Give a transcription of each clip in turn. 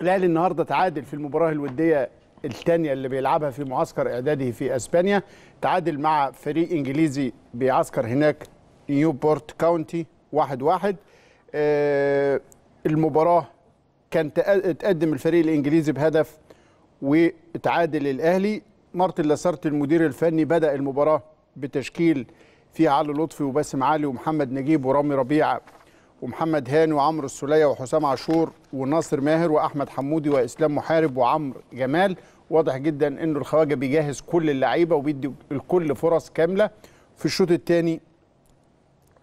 الأهلي النهارده تعادل في المباراة الودية الثانية اللي بيلعبها في معسكر اعداده في إسبانيا. تعادل مع فريق إنجليزي بيعسكر هناك نيوبورت كاونتي واحد واحد. آه المباراة كان تقدم الفريق الإنجليزي بهدف وتعادل الأهلي. مارتن لاسارت المدير الفني بدأ المباراة بتشكيل فيه علي لطفي وباسم علي ومحمد نجيب ورامي ربيع ومحمد هاني وعمرو السولية وحسام عاشور وناصر ماهر وأحمد حمودي وإسلام محارب وعمرو جمال. واضح جدا إنه الخواجة بيجهز كل اللعيبة وبيدي الكل فرص كاملة. في الشوط الثاني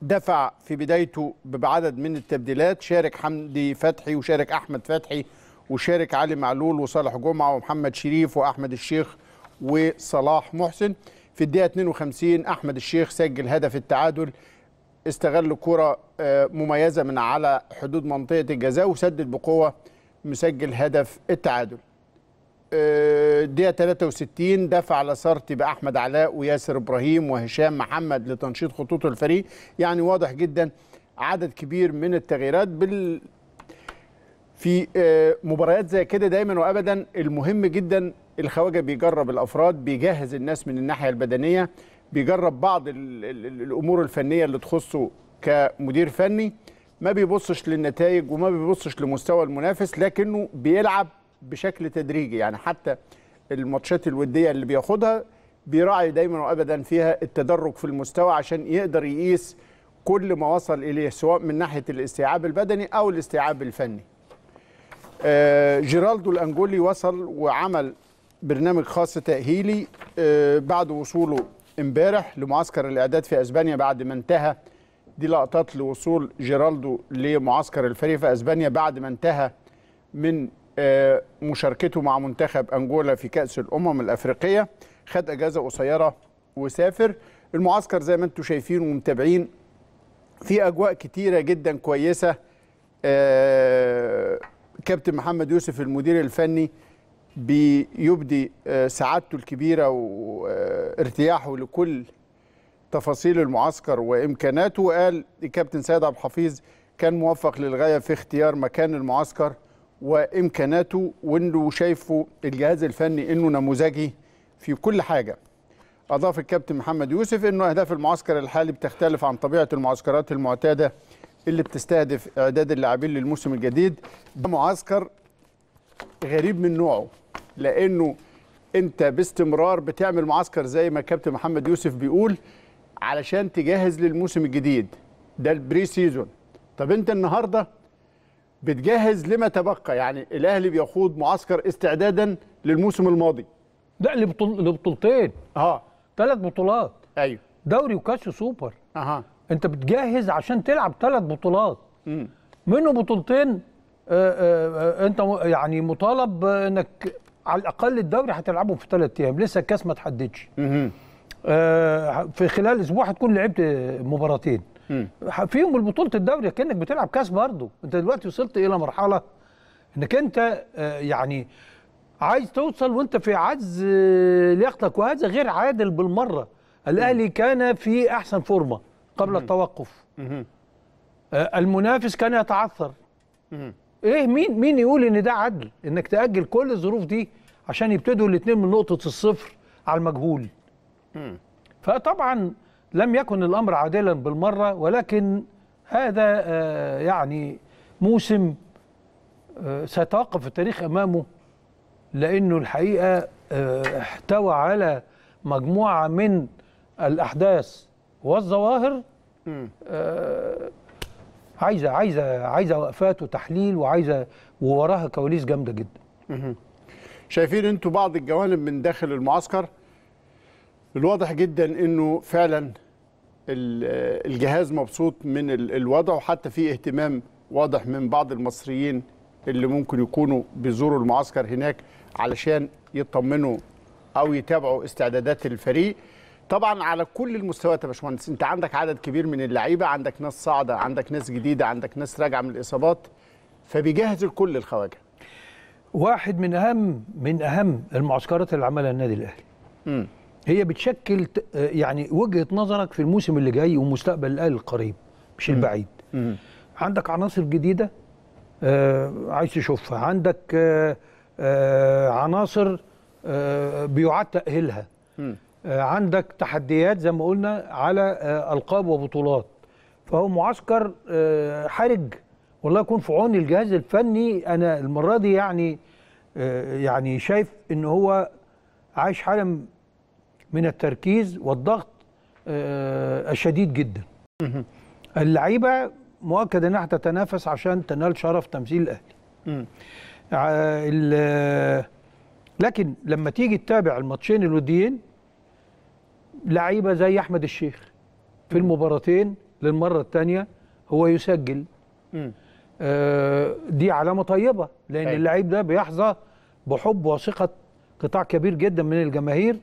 دفع في بدايته بعدد من التبديلات. شارك حمدي فتحي وشارك أحمد فتحي وشارك علي معلول وصالح جمعة ومحمد شريف وأحمد الشيخ وصلاح محسن. في الدقيقة 52 أحمد الشيخ سجل هدف التعادل استغل كرة مميزة من على حدود منطقة الجزاء وسدد بقوة مسجل هدف التعادل. الدقيقة 63 دفع لاسارتي بأحمد علاء وياسر إبراهيم وهشام محمد لتنشيط خطوط الفريق. يعني واضح جدا عدد كبير من التغييرات بال في مباريات زي كده دايما وابدا المهم جدا الخواجة بيجرب الأفراد بيجهز الناس من الناحية البدنية. بيجرب بعض ال ال الأمور الفنية اللي تخصه كمدير فني ما بيبصش للنتائج وما بيبصش لمستوى المنافس لكنه بيلعب بشكل تدريجي يعني حتى الماتشات الودية اللي بياخدها بيراعي دايما وابدا فيها التدرج في المستوى عشان يقدر يقيس كل ما وصل إليه سواء من ناحية الاستيعاب البدني أو الاستيعاب الفني. آه جيرالدو الأنجولي وصل وعمل برنامج خاص تأهيلي آه بعد وصوله امبارح لمعسكر الإعداد في أسبانيا بعد ما انتهى. دي لقطات لوصول جيرالدو لمعسكر الفريق في أسبانيا بعد ما انتهى من آه مشاركته مع منتخب انجولا في كأس الأمم الأفريقية. خد أجازة قصيرة وسافر. المعسكر زي ما أنتم شايفين ومتابعين في أجواء كتيرة جدا كويسة. آه كابتن محمد يوسف المدير الفني بيبدي سعادته الكبيرة وارتياحه لكل تفاصيل المعسكر وإمكاناته وقال الكابتن سيد عبد الحفيظ كان موفق للغاية في اختيار مكان المعسكر وإمكاناته وإنه شايفه الجهاز الفني إنه نموذجي في كل حاجة. أضاف الكابتن محمد يوسف إنه أهداف المعسكر الحالي بتختلف عن طبيعة المعسكرات المعتادة اللي بتستهدف إعداد اللاعبين للموسم الجديد. ده معسكر غريب من نوعه لأنه أنت باستمرار بتعمل معسكر زي ما كابتن محمد يوسف بيقول علشان تجهز للموسم الجديد. ده البري سيزون. طب أنت النهارده بتجهز لما تبقى؟ يعني الأهلي بيخوض معسكر استعدادا للموسم الماضي. ده لبطول لبطولتين آه ثلاث بطولات. أيوه. دوري وكأس سوبر. أها. أنت بتجهز عشان تلعب ثلاث بطولات. امم منه بطولتين آه، آه، آه، أنت يعني مطالب انك على الأقل الدوري هتلعبه في ثلاث أيام. لسه الكاس ما تحددش. آه، في خلال أسبوع هتكون لعبت مباراتين. فيهم البطولة الدوري كأنك بتلعب كاس برضه أنت دلوقتي وصلت إلى مرحلة إنك أنت آه، يعني عايز توصل وأنت في عز آه، لياقتك وهذا غير عادل بالمرة. الأهلي كان في أحسن فورمة قبل التوقف. آه، المنافس كان يتعثر. إيه مين مين يقول إن ده عدل إنك تأجل كل الظروف دي عشان يبتدوا الاثنين من نقطة الصفر على المجهول. فطبعا لم يكن الأمر عادلا بالمرة ولكن هذا آه، يعني موسم آه، سيتوقف التاريخ أمامه لأنه الحقيقة آه، احتوى على مجموعة من الأحداث والظواهر. عايزه عايزه عايزة وقفات وتحليل وعايزه ووراها كواليس جامدة جدا. شايفين أنتوا بعض الجوانب من داخل المعسكر. الواضح جدا انه فعلا ال- الجهاز مبسوط من ال- الوضع وحتى في اهتمام واضح من بعض المصريين اللي ممكن يكونوا بيزوروا المعسكر هناك علشان يطمنوا أو يتابعوا استعدادات الفريق. طبعا على كل المستويات يا باشمهندس. انت عندك عدد كبير من اللعيبة عندك ناس صاعدة عندك ناس جديدة عندك ناس راجعة من الإصابات فبيجهز الكل الخواجه واحد من أهم من أهم المعسكرات اللي عملها النادي الأهلي. هي بتشكل يعني وجهة نظرك في الموسم اللي جاي ومستقبل الأهلي القريب مش البعيد. مم. عندك عناصر جديدة آه عايز تشوفها. عندك آه آه عناصر آه بيعاد تاهيلها عندك تحديات زي ما قلنا على آه ألقاب وبطولات. فهو معسكر آه حرج والله يكون في عون الجهاز الفني. أنا المرة دي يعني آه يعني شايف إن هو عايش حالة من التركيز والضغط آه الشديد جدا. اللعيبة مؤكد إنها هتتنافس عشان تنال شرف تمثيل الأهلي. لكن لما تيجي تتابع الماتشين الوديين لعيبة زي أحمد الشيخ في المباراتين للمرة الثانية هو يسجل. آه، دي علامة طيبة لأن أيوة. اللعيب ده بيحظى بحب وثقه قطاع كبير جدا من الجماهير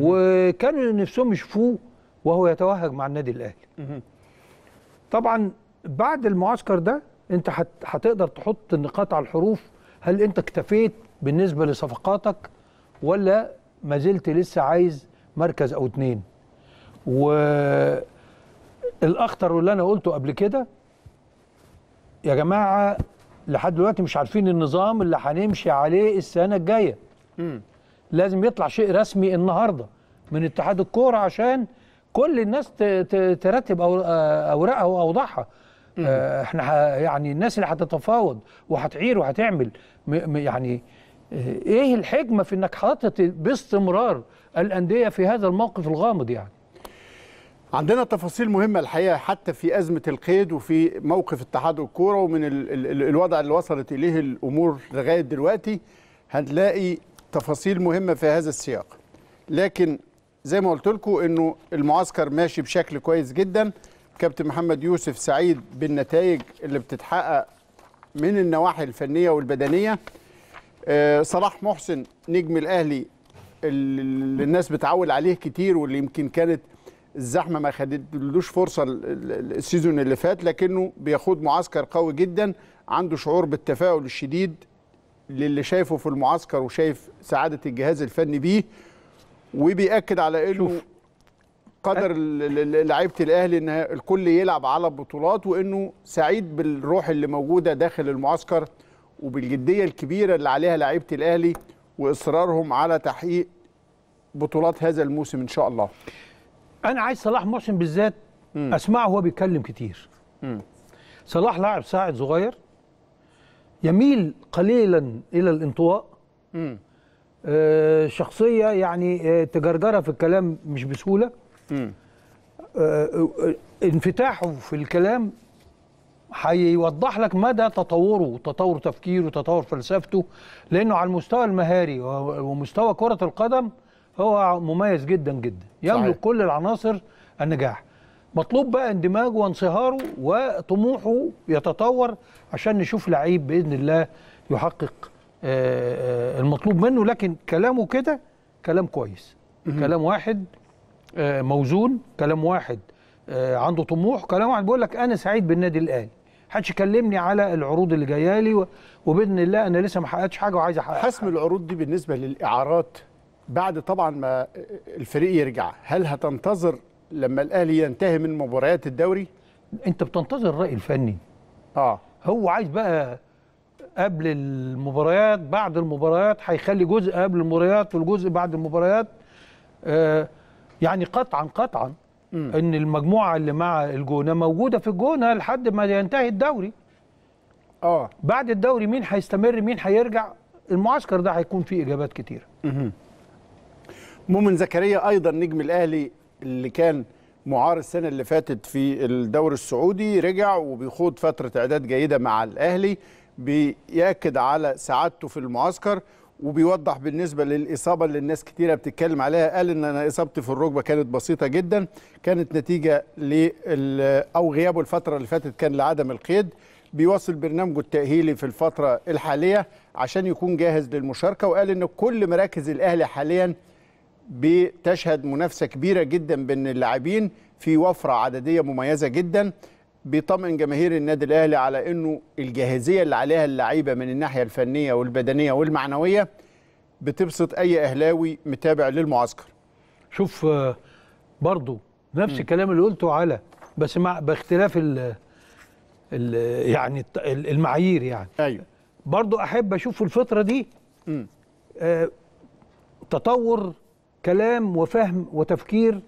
وكانوا نفسهم يشوفوه وهو يتوهج مع النادي الأهلي. طبعا بعد المعسكر ده أنت هت- هتقدر تحط النقاط على الحروف هل أنت اكتفيت بالنسبة لصفقاتك ولا ما زلت لسه عايز مركز أو اتنين. والأخطر واللي أنا قلته قبل كده يا جماعة لحد دلوقتي مش عارفين النظام اللي هنمشي عليه السنة الجاية. لازم يطلع شيء رسمي النهارده من اتحاد الكورة عشان كل الناس ترتب آه، أوراقها وأوضاعها. آه، إحنا يعني الناس اللي هتتفاوض وهتعير وهتعمل يعني إيه الحكمة في إنك حاطط باستمرار الأندية في هذا الموقف الغامض يعني؟ عندنا تفاصيل مهمة الحقيقة حتى في أزمة القيد وفي موقف اتحاد الكورة ومن ال ال ال الوضع اللي وصلت إليه الأمور لغاية دلوقتي هنلاقي تفاصيل مهمة في هذا السياق. لكن زي ما قلت لكم إنه المعسكر ماشي بشكل كويس جدا. كابتن محمد يوسف سعيد بالنتائج اللي بتتحقق من النواحي الفنية والبدنية. آه، صلاح محسن نجم الأهلي اللي الناس بتعول عليه كتير واللي يمكن كانت الزحمة ما خدتلوش فرصة ال- ال- السيزون اللي فات لكنه بيخوض معسكر قوي جدا عنده شعور بالتفاؤل الشديد للي شايفه في المعسكر وشايف سعادة الجهاز الفني بيه وبيأكد على إنه شوف. قدر لعيبة الأهلي ان الكل يلعب على بطولات وإنه سعيد بالروح اللي موجودة داخل المعسكر وبالجدية الكبيرة اللي عليها لعيبة الأهلي وإصرارهم على تحقيق بطولات هذا الموسم إن شاء الله. أنا عايز صلاح محسن بالذات أسمعه وهو بيتكلم كتير. صلاح لاعب ساعد صغير يميل قليلا إلى الانطواء. مم. آه، شخصية يعني آه، تجرجرها في الكلام مش بسهولة. مم. آه، آه، انفتاحه في الكلام هيوضح لك مدى تطوره وتطور تفكيره وتطور فلسفته لأنه على المستوى المهاري ومستوى كرة القدم هو مميز جدا جدا يملك صحيح. كل العناصر النجاح. مطلوب بقى اندماجه وانصهاره وطموحه يتطور عشان نشوف لعيب بإذن الله يحقق آه، آه، المطلوب منه لكن كلامه كده كلام كويس. كلام واحد آه، موزون كلام واحد عنده طموح كلام واحد بيقول لك أنا سعيد بالنادي الأهلي. محدش يكلمني على العروض اللي جاية لي وبإذن الله أنا لسه ما حققتش حاجة وعايز احقق حسم العروض دي بالنسبة للإعارات بعد طبعا ما الفريق يرجع هل هتنتظر لما الأهلي ينتهي من مباريات الدوري؟ أنت بتنتظر الراي الفني. آه. هو عايز بقى قبل المباريات بعد المباريات هيخلي جزء قبل المباريات والجزء بعد المباريات آه يعني قطعا قطعا. إن المجموعة اللي مع الجونة موجودة في الجونة لحد ما ينتهي الدوري. آه. بعد الدوري مين هيستمر مين هيرجع؟ المعسكر ده هيكون فيه إجابات كتيره مؤمن زكريا أيضا نجم الأهلي اللي كان معار السنة اللي فاتت في الدوري السعودي رجع وبيخوض فترة إعداد جيدة مع الأهلي بيأكد على سعادته في المعسكر. وبيوضح بالنسبة للإصابة اللي الناس كتيرة بتتكلم عليها. قال إن أنا إصابتي في الركبة كانت بسيطة جدا كانت نتيجة لل أو غيابه الفترة اللي فاتت كان لعدم القيد. بيواصل برنامجه التأهيلي في الفترة الحالية عشان يكون جاهز للمشاركة وقال إن كل مراكز الأهلي حاليا بتشهد منافسة كبيرة جدا بين اللاعبين في وفرة عددية مميزة جدا. بيطمئن جماهير النادي الأهلي على إنه الجاهزية اللي عليها اللعيبة من الناحية الفنية والبدنية والمعنوية بتبسط أي أهلاوي متابع للمعسكر. شوف آه، برضو نفس الكلام اللي قلته على بس مع باختلاف ال- يعني المعايير يعني. أيوه. برضو أحب أشوف الفترة دي. آه، تطور كلام وفهم وتفكير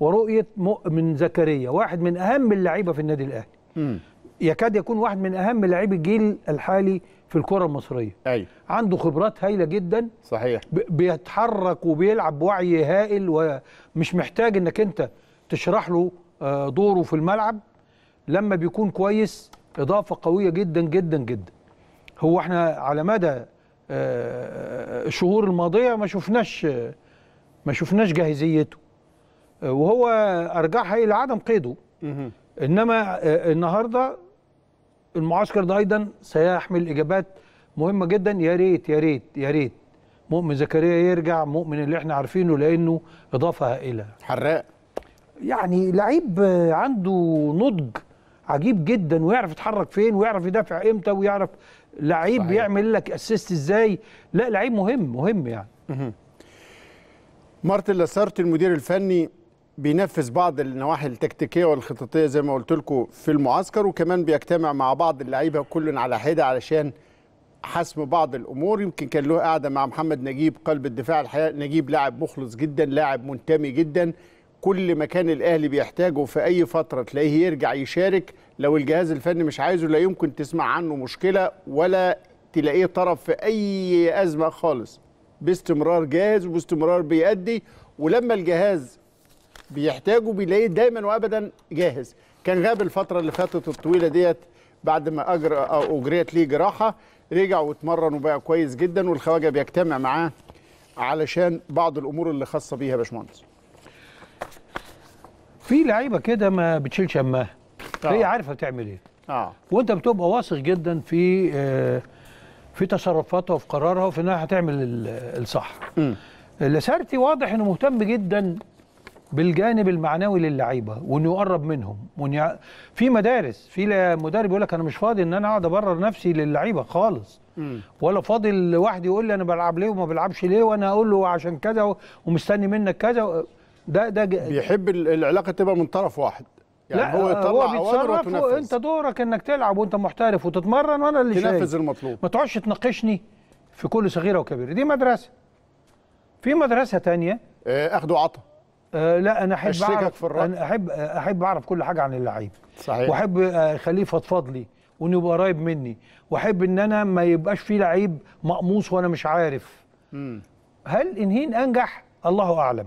ورؤية مؤمن زكريا واحد من أهم اللعيبة في النادي الأهلي. يكاد يكون واحد من أهم لاعبي الجيل الحالي في الكرة المصرية. أيوه. عنده خبرات هايلة جدا. صحيح. بيتحرك وبيلعب بوعي هائل ومش محتاج إنك أنت تشرح له آه، دوره في الملعب. لما بيكون كويس إضافة قوية جدا جدا جدا. هو إحنا على مدى آه، الشهور الماضية ما شفناش آه، ما شفناش جاهزيته. آه، وهو ارجعها إلى عدم قيده. إنما آه، النهارده المعسكر ده أيضا سيحمل إجابات مهمة جدا. يا ريت يا ريت يا ريت مؤمن زكريا يرجع مؤمن اللي إحنا عارفينه لأنه إضافة هائلة. حراق. يعني لعيب عنده نضج عجيب جدا ويعرف يتحرك فين ويعرف يدافع إمتى ويعرف لعيب صحيح. يعمل لك assist إزاي. لا لعيب مهم مهم يعني. مارتن لاسارت المدير الفني بينفذ بعض النواحي التكتيكية والخططية زي ما قلت لكم في المعسكر وكمان بيجتمع مع بعض اللعيبة كل على حدة علشان حسم بعض الأمور. يمكن كان له قاعدة مع محمد نجيب قلب الدفاع الحقيقة نجيب لاعب مخلص جدا لاعب منتمي جدا. كل ما كان الأهلي بيحتاجه في أي فترة تلاقيه يرجع يشارك. لو الجهاز الفني مش عايزه لا يمكن تسمع عنه مشكلة ولا تلاقيه طرف في أي أزمة خالص. باستمرار جاهز وباستمرار بيأدي. ولما الجهاز بيحتاجه بيلاقيه دايما وابدا جاهز. كان غاب الفترة اللي فاتت الطويلة ديت بعد ما أجرى أو أجريت ليه جراحة رجع واتمرن وبقى كويس جدا والخواجة بيجتمع معاه علشان بعض الأمور اللي خاصة بيها يا باشمهندس. في لعيبة كده ما بتشيلش همها. آه. هي عارفة بتعمل إيه. آه. وأنت بتبقى واثق جدا في آه، في تصرفاتها وفي قرارها وفي إنها هتعمل ال- الصح. مم. لاسارتي واضح إنه مهتم جدا بالجانب المعنوي للعيبة وإنه يقرب منهم. وإنه في مدارس في لا- مدرب يقول لك أنا مش فاضي إن أنا أقعد أبرر نفسي للعيبة خالص. مم. ولا فاضي الواحد يقول لي أنا بلعب ليه وما بلعبش ليه وأنا أقول له عشان كذا و- ومستني منك كذا. ده ده ج- بيحب ال- العلاقة تبقى من طرف واحد. يعني هو يطلع هو بيتصرف وأنت دورك إنك تلعب وأنت محترف وتتمرن وأنا اللي تنفذ شايف المطلوب. ما تقعدش تناقشني في كل صغيرة وكبيرة. دي مدرسة. في مدرسة تانية. آه، اخده آه لا أنا أحب اعرف في الرأي. أنا احب أحب أعرف كل حاجة عن اللعيب. صحيح. وأحب آه، اخليه يفضفض لي وإنه يبقى قريب مني. وأحب إن أنا ما يبقاش في لعيب مقموص وأنا مش عارف. مم. هل انهين أنجح؟ الله أعلم.